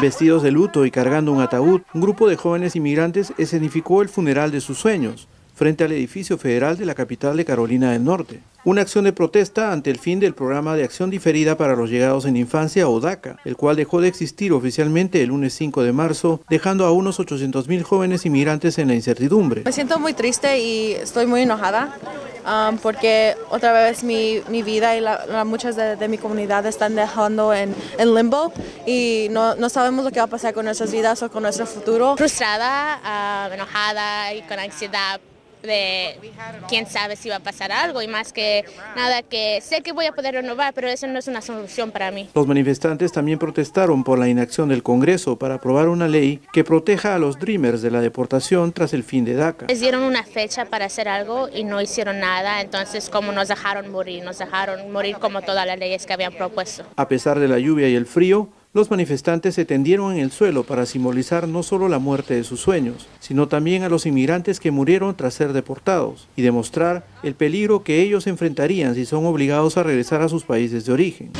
Vestidos de luto y cargando un ataúd, un grupo de jóvenes inmigrantes escenificó el funeral de sus sueños frente al edificio federal de la capital de Carolina del Norte. Una acción de protesta ante el fin del programa de acción diferida para los llegados en infancia o DACA, el cual dejó de existir oficialmente el lunes 5 de marzo, dejando a unos 800 mil jóvenes inmigrantes en la incertidumbre. Me siento muy triste y estoy muy enojada um, porque otra vez mi, mi vida y la, muchas de, mi comunidad están dejando en, en limbo y no, no, sabemos lo que va a pasar con nuestras vidas o con nuestro futuro. Frustrada, uh, enojada y con ansiedad de quién sabe si va a pasar algo y más que nada que sé que voy a poder renovar, pero eso no es una solución para mí. Los manifestantes también protestaron por la inacción del Congreso para aprobar una ley que proteja a los Dreamers de la deportación tras el fin de DACA. Les dieron una fecha para hacer algo y no hicieron nada, entonces como nos dejaron morir, nos dejaron morir como todas las leyes que habían propuesto. A pesar de la lluvia y el frío, los manifestantes se tendieron en el suelo para simbolizar no solo la muerte de sus sueños, sino también a los inmigrantes que murieron tras ser deportados y demostrar el peligro que ellos enfrentarían si son obligados a regresar a sus países de origen.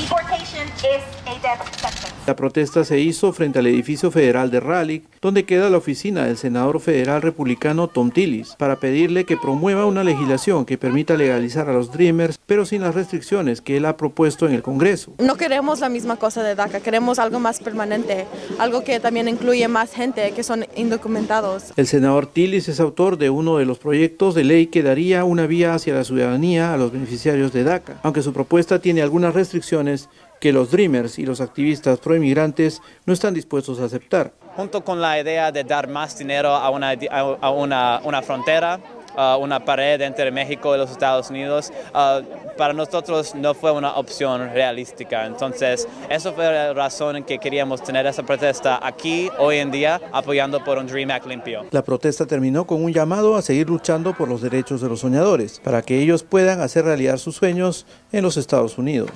La protesta se hizo frente al edificio federal de Raleigh, donde queda la oficina del senador federal republicano Tom Tillis, para pedirle que promueva una legislación que permita legalizar a los Dreamers, pero sin las restricciones que él ha propuesto en el Congreso. No queremos la misma cosa de DACA, queremos algo más permanente, algo que también incluye más gente que son indocumentados. El senador Tillis es autor de uno de los proyectos de ley que daría una vía hacia la ciudadanía a los beneficiarios de DACA, aunque su propuesta tiene algunas restricciones que los Dreamers y los activistas proinmigrantes no están dispuestos a aceptar. Junto con la idea de dar más dinero a una, a una, una frontera, una pared entre México y los Estados Unidos, para nosotros no fue una opción realística. Entonces, eso fue la razón en que queríamos tener esa protesta aquí, hoy en día, apoyando por un Dream Act limpio. La protesta terminó con un llamado a seguir luchando por los derechos de los soñadores, para que ellos puedan hacer realidad sus sueños en los Estados Unidos.